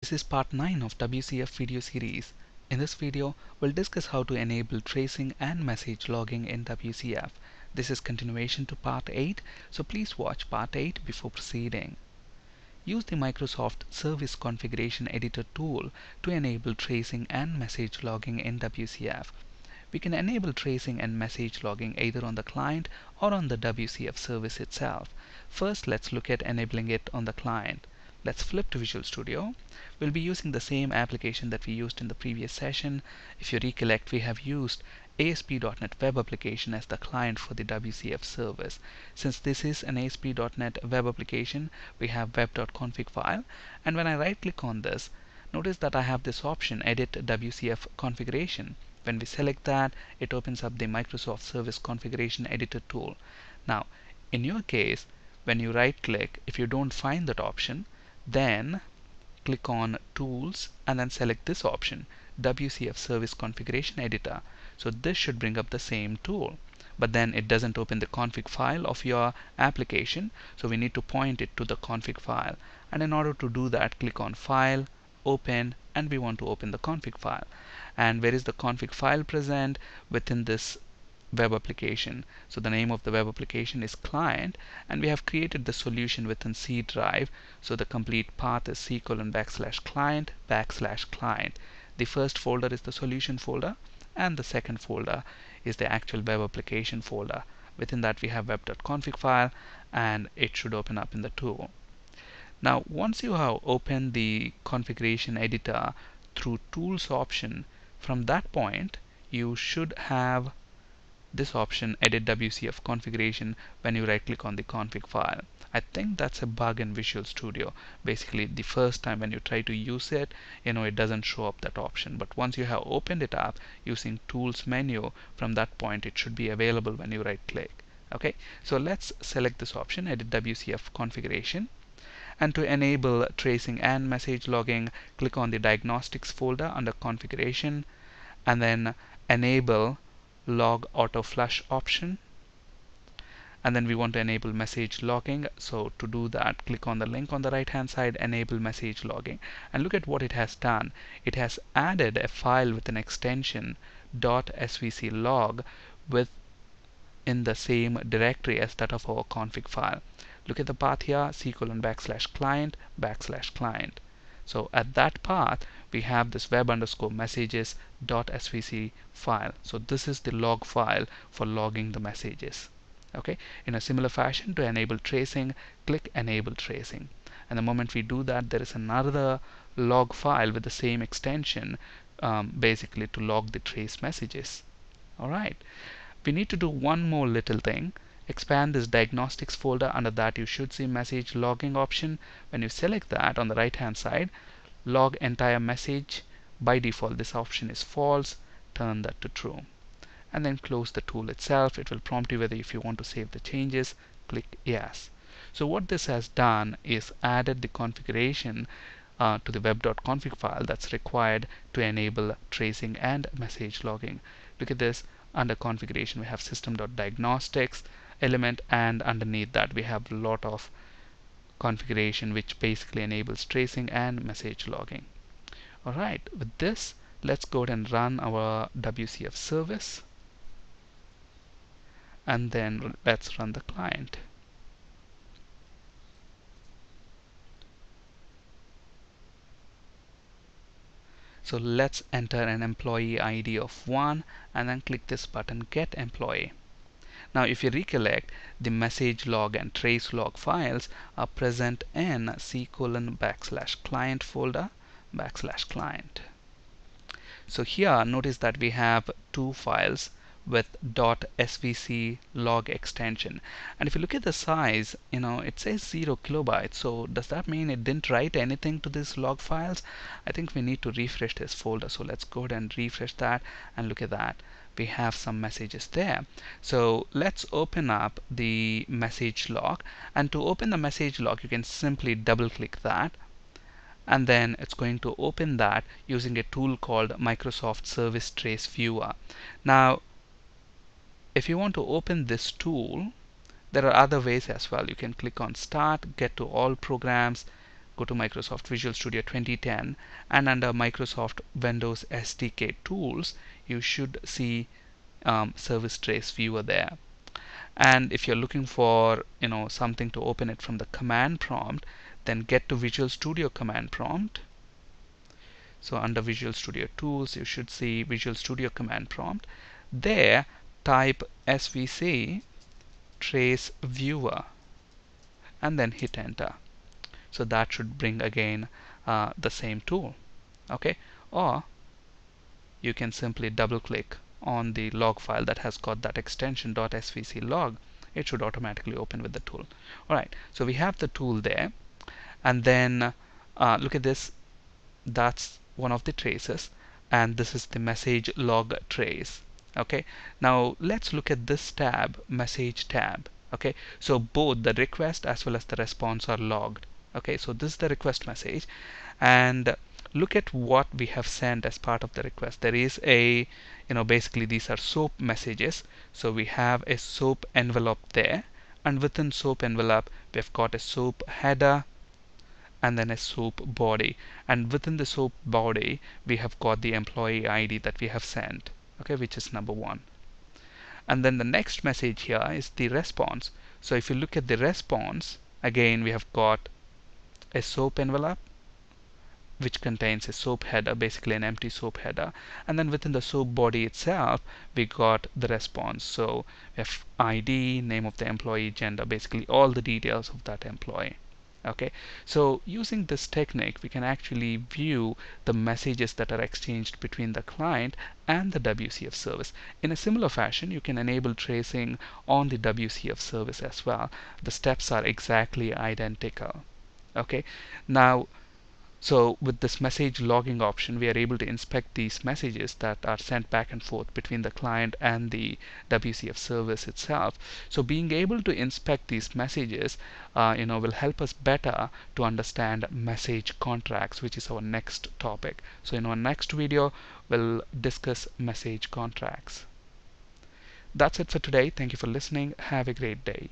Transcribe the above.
This is part 9 of WCF video series. In this video, we'll discuss how to enable tracing and message logging in WCF. This is continuation to part 8, so please watch part 8 before proceeding. Use the Microsoft Service Configuration Editor tool to enable tracing and message logging in WCF. We can enable tracing and message logging either on the client or on the WCF service itself. First, let's look at enabling it on the client. Let's flip to Visual Studio. We'll be using the same application that we used in the previous session. If you recollect, we have used ASP.NET Web Application as the client for the WCF service. Since this is an ASP.NET Web application, we have web.config file. And when I right click on this, notice that I have this option, Edit WCF Configuration. When we select that, it opens up the Microsoft Service Configuration Editor tool. Now, in your case, when you right click, if you don't find that option, then click on Tools and then select this option WCF Service Configuration Editor. So this should bring up the same tool. But then it doesn't open the config file of your application. So we need to point it to the config file. And in order to do that click on File Open and we want to open the config file. And where is the config file present? Within this web application. So the name of the web application is client and we have created the solution within C drive. So the complete path is C colon backslash client backslash client. The first folder is the solution folder and the second folder is the actual web application folder. Within that we have web.config file and it should open up in the tool. Now once you have opened the configuration editor through tools option from that point you should have this option edit WCF configuration when you right click on the config file. I think that's a bug in Visual Studio. Basically the first time when you try to use it, you know it doesn't show up that option. But once you have opened it up using tools menu, from that point it should be available when you right click. Okay, so let's select this option, edit WCF configuration. And to enable tracing and message logging, click on the diagnostics folder under configuration and then enable log auto flush option. And then we want to enable message logging. So to do that click on the link on the right hand side enable message logging. And look at what it has done. It has added a file with an extension .svc log with in the same directory as that of our config file. Look at the path here c colon backslash client backslash client so at that path we have this web underscore messages dot svc file. So this is the log file for logging the messages. Okay? In a similar fashion to enable tracing click enable tracing. And the moment we do that there is another log file with the same extension um, basically to log the trace messages. Alright we need to do one more little thing expand this diagnostics folder under that. You should see message logging option. When you select that on the right hand side log entire message. By default this option is false. Turn that to true. And then close the tool itself. It will prompt you whether if you want to save the changes click yes. So what this has done is added the configuration uh, to the web.config file that's required to enable tracing and message logging. Look at this. Under configuration we have system.diagnostics element and underneath that we have a lot of configuration which basically enables tracing and message logging. Alright with this let's go ahead and run our WCF service. And then let's run the client. So let's enter an employee ID of 1 and then click this button get employee now if you recollect, the message log and trace log files are present in c colon backslash client folder backslash client. So here notice that we have two files with .svc log extension. And if you look at the size you know it says 0 kilobytes. So does that mean it didn't write anything to these log files? I think we need to refresh this folder. So let's go ahead and refresh that and look at that we have some messages there. So let's open up the message log. And to open the message log you can simply double click that. And then it's going to open that using a tool called Microsoft Service Trace Viewer. Now if you want to open this tool there are other ways as well. You can click on start get to all programs go to Microsoft Visual Studio 2010 and under Microsoft Windows SDK tools you should see um, service trace viewer there. And if you're looking for you know something to open it from the command prompt then get to Visual Studio command prompt. So under Visual Studio Tools you should see Visual Studio command prompt. There type svc trace viewer and then hit enter so that should bring again uh, the same tool okay? Or you can simply double click on the log file that has got that extension .svc log. It should automatically open with the tool. Alright so we have the tool there. And then uh, look at this. That's one of the traces. And this is the message log trace okay? Now let's look at this tab message tab okay? So both the request as well as the response are logged okay so this is the request message. And look at what we have sent as part of the request. There is a you know basically these are soap messages. So we have a soap envelope there. And within soap envelope we've got a soap header and then a soap body. And within the soap body we have got the employee ID that we have sent. Okay which is number one. And then the next message here is the response. So if you look at the response again we have got a soap envelope which contains a soap header basically an empty soap header. And then within the soap body itself we got the response. So we have ID name of the employee gender basically all the details of that employee. Okay? So using this technique we can actually view the messages that are exchanged between the client and the WCF service. In a similar fashion you can enable tracing on the WCF service as well. The steps are exactly identical okay now so with this message logging option, we are able to inspect these messages that are sent back and forth between the client and the WCF service itself. So being able to inspect these messages, uh, you know, will help us better to understand message contracts, which is our next topic. So in our next video, we'll discuss message contracts. That's it for today. Thank you for listening. Have a great day.